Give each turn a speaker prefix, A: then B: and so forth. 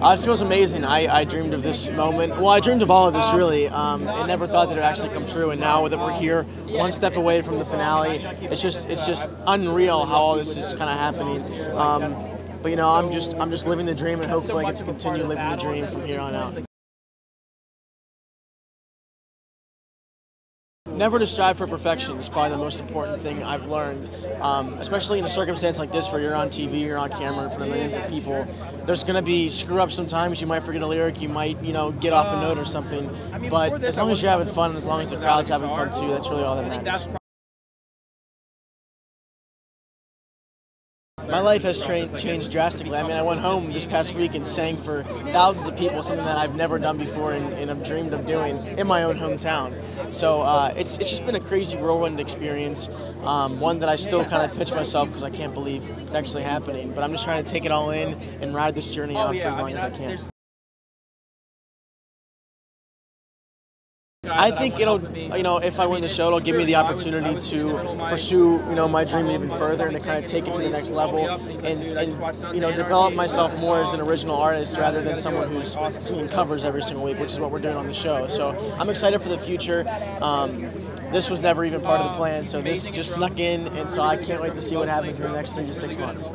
A: Uh, it feels amazing. I, I dreamed of this moment. Well, I dreamed of all of this really. Um, I never thought that it would actually come true. And now that we're here, one step away from the finale, it's just it's just unreal how all this is kind of happening. Um, but you know, I'm just I'm just living the dream, and hopefully I get to continue living the dream from here on out. Never to strive for perfection is probably the most important thing I've learned, um, especially in a circumstance like this where you're on TV, you're on camera in front of millions of people. There's going to be screw ups sometimes. You might forget a lyric, you might, you know, get off a note or something. But as long as you're having fun, and as long as the crowd's having fun too, that's really all that matters. My life has tra- changed drastically. I mean, I went home this past week and sang for thousands of people, something that I've never done before and, and have dreamed of doing in my own hometown. So uh, it's, it's just been a crazy whirlwind experience, um, one that I still kind of pitch myself because I can't believe it's actually happening. But I'm just trying to take it all in and ride this journey out for as long as I can. I think it'll, you know, if I win the show, it'll give me the opportunity to pursue, you know, my dream even further and to kind of take it to the next level and, and you know, develop myself more as an original artist rather than someone who's singing covers every single week, which is what we're doing on the show. So I'm excited for the future. Um, this was never even part of the plan, so this just snuck in, and so I can't wait to see what happens in the next three to six months.